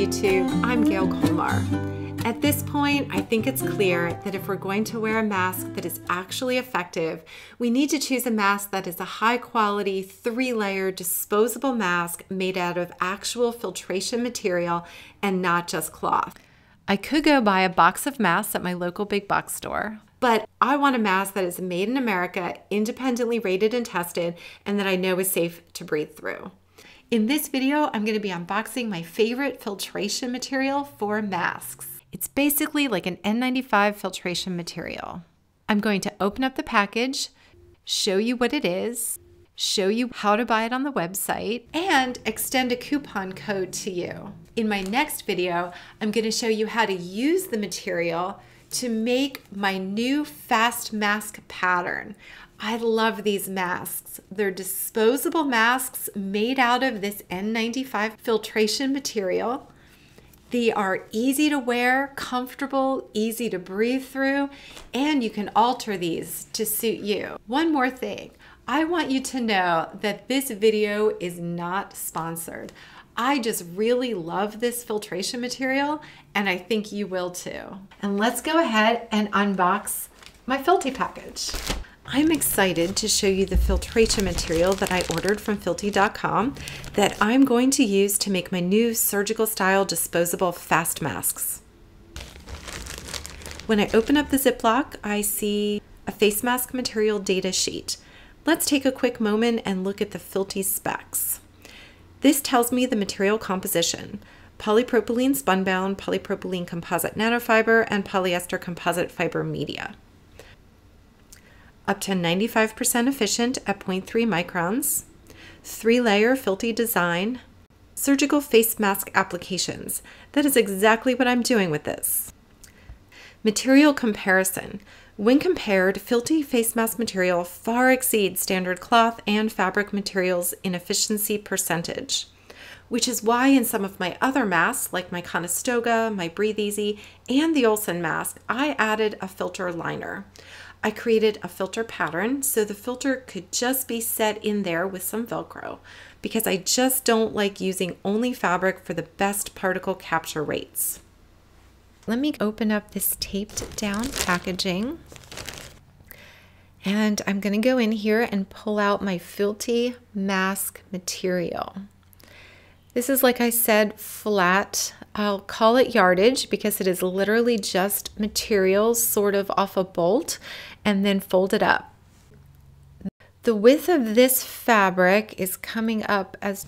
YouTube. I'm Gail Kollmar. At this point, I think it's clear that if we're going to wear a mask that is actually effective, we need to choose a mask that is a high quality, three layer disposable mask made out of actual filtration material and not just cloth. I could go buy a box of masks at my local big box store, but I want a mask that is made in America, independently rated and tested, and that I know is safe to breathe through. In this video, I'm going to be unboxing my favorite filtration material for masks. It's basically like an N95 filtration material. I'm going to open up the package, show you what it is, show you how to buy it on the website, and extend a coupon code to you. In my next video, I'm going to show you how to use the material to make my new fast mask pattern. I love these masks. They're disposable masks made out of this N95 filtration material. They are easy to wear, comfortable, easy to breathe through, and you can alter these to suit you. One more thing. I want you to know that this video is not sponsored. I just really love this filtration material and I think you will too. And let's go ahead and unbox my Filti package. I'm excited to show you the filtration material that I ordered from Filti.com that I'm going to use to make my new surgical style disposable fast masks. When I open up the Ziploc, I see a face mask material data sheet. Let's take a quick moment and look at the Filti specs. This tells me the material composition polypropylene spunbound, polypropylene composite nanofiber, and polyester composite fiber media up to 95% efficient at 0.3 microns, three layer Filti design, surgical face mask applications. That is exactly what I'm doing with this. Material comparison. When compared, Filti face mask material far exceeds standard cloth and fabric materials in efficiency percentage, which is why in some of my other masks, like my Conestoga, my Breathe Easy, and the Olson mask, I added a filter liner. I created a filter pattern so the filter could just be set in there with some Velcro because I just don't like using only fabric for the best particle capture rates. Let me open up this taped down packaging and I'm going to go in here and pull out my Filti mask material. This is, like I said, flat. I'll call it yardage because it is literally just materials sort of off a bolt and then folded up. The width of this fabric is coming up as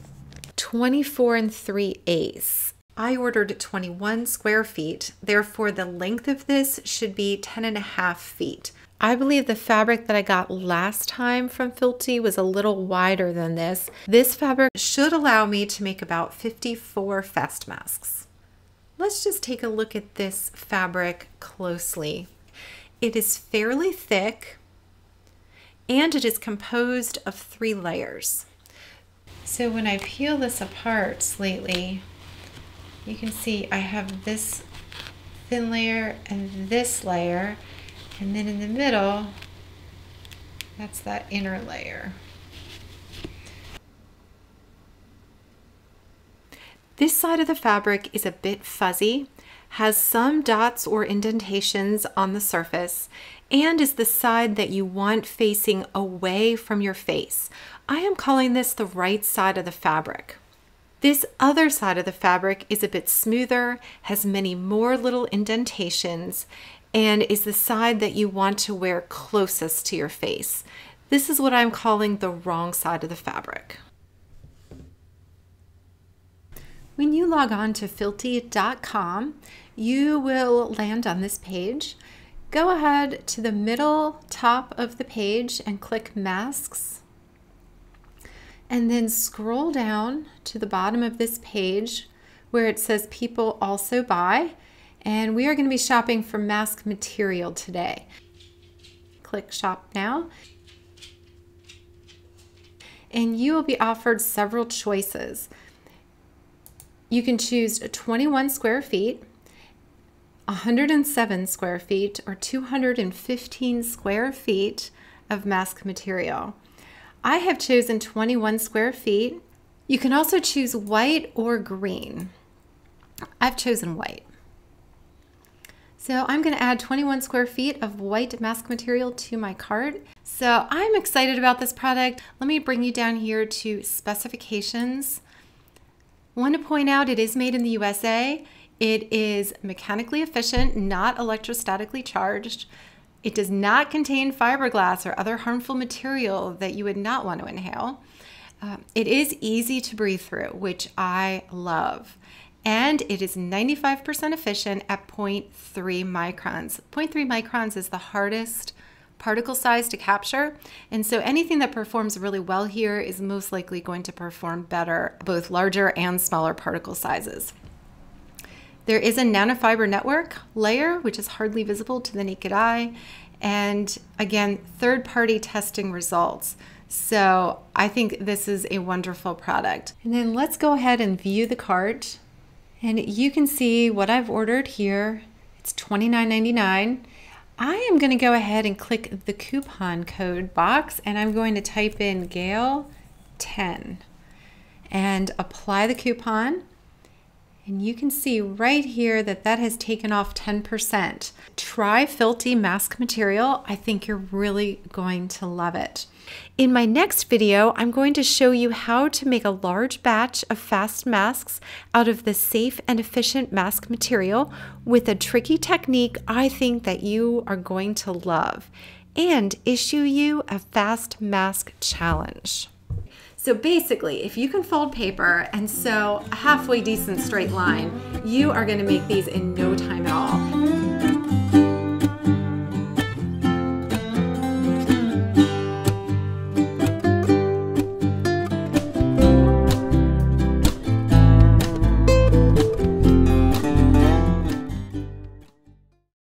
24 and 3 eighths. I ordered 21 square feet, therefore the length of this should be 10 and a half feet. I believe the fabric that I got last time from Filti was a little wider than this. This fabric should allow me to make about 54 fast masks. Let's just take a look at this fabric closely. It is fairly thick and it is composed of three layers. So when I peel this apart slightly, you can see I have this thin layer and this layer, and then in the middle, that's that inner layer. This side of the fabric is a bit fuzzy, has some dots or indentations on the surface, and is the side that you want facing away from your face. I am calling this the right side of the fabric. This other side of the fabric is a bit smoother, has many more little indentations, and is the side that you want to wear closest to your face. This is what I'm calling the wrong side of the fabric. When you log on to filti.com, you will land on this page. Go ahead to the middle top of the page and click masks. And then scroll down to the bottom of this page where it says people also buy. And we are going to be shopping for mask material today. Click shop now. And you will be offered several choices. You can choose 21 square feet, 107 square feet, or 215 square feet of mask material. I have chosen 21 square feet. You can also choose white or green. I've chosen white. So I'm going to add 21 square feet of white mask material to my cart. So I'm excited about this product. Let me bring you down here to specifications. Want to point out it is made in the USA. It is mechanically efficient, not electrostatically charged. It does not contain fiberglass or other harmful material that you would not want to inhale. Uh, it is easy to breathe through, which I love and it is 95% efficient at 0.3 microns. 0.3 microns is the hardest particle size to capture, and so anything that performs really well here is most likely going to perform better, both larger and smaller particle sizes. There is a nanofiber network layer, which is hardly visible to the naked eye, and again, third party testing results. So I think this is a wonderful product. And then let's go ahead and view the cart. And you can see what I've ordered here. It's $29.99. I am going to go ahead and click the coupon code box and I'm going to type in Gail 10 and apply the coupon. And you can see right here that that has taken off 10%. Try Filti mask material. I think you're really going to love it. In my next video, I'm going to show you how to make a large batch of fast masks out of the safe and efficient mask material with a tricky technique I think that you are going to love and issue you a fast mask challenge. So basically, if you can fold paper and sew a halfway decent straight line, you are gonna make these in no time at all.